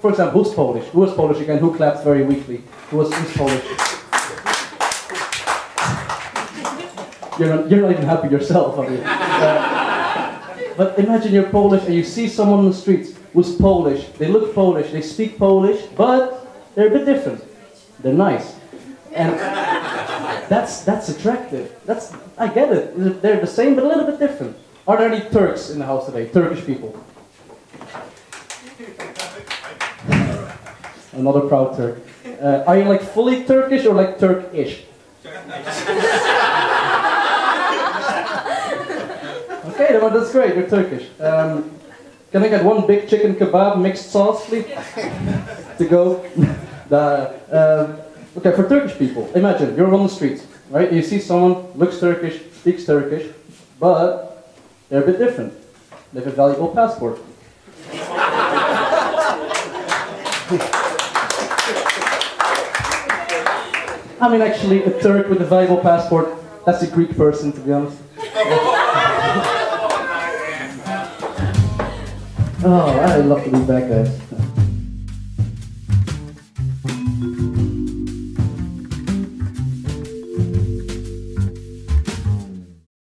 for example, who's Polish? Who is Polish again? Who claps very weakly? Who is who's Polish? You're not, you're not even happy yourself, are you? Uh, but imagine you're Polish and you see someone on the streets who's Polish. They look Polish, they speak Polish, but they're a bit different. They're nice. And that's, that's attractive. That's, I get it. They're the same, but a little bit different. Are there any Turks in the house today? Turkish people? Another proud Turk. Uh, are you like fully Turkish or like Turkish? Okay, that's great. You're Turkish. Um, can I get one big chicken kebab mixed sauce, please? to go. the, um, okay, for Turkish people, imagine you're on the street, right? You see someone looks Turkish, speaks Turkish, but they're a bit different. They have a valuable passport. I mean, actually, a Turk with a valuable passport, that's a Greek person, to be honest. oh, I'd love to be back, guys.